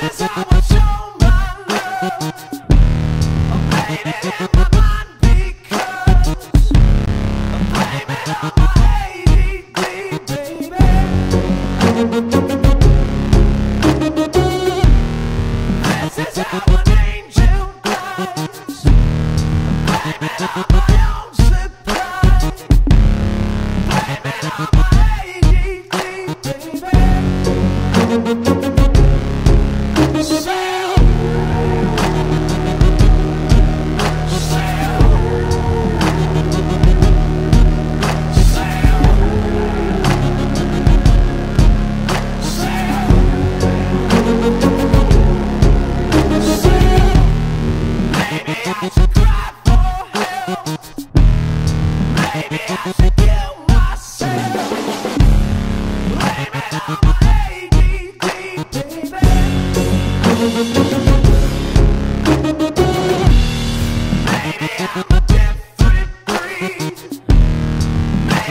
This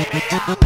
Radio.